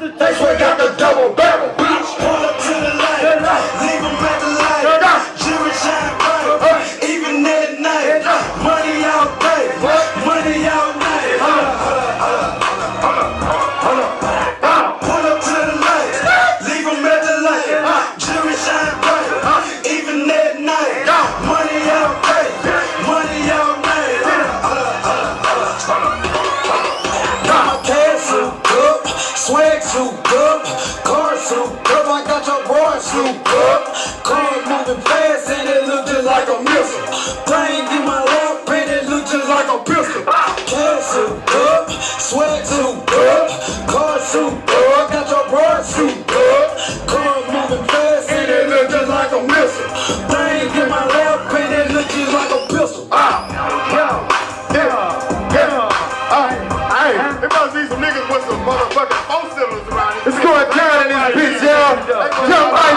the taste, we got the double barrel. Swag souped up, car souped up. I got your boy souped up. Car moving fast and it look just like a missile. Plane in my lap and it look just like a pistol. Cash souped up, swag souped up, car souped up. I got your boy souped up. Car moving fast and it look just like a missile. Plane in my lap and it look just like a pistol. Ah, yeah, yeah, yeah. Hey, Hey, it must be some niggas with down in this bitch, y'all. Jump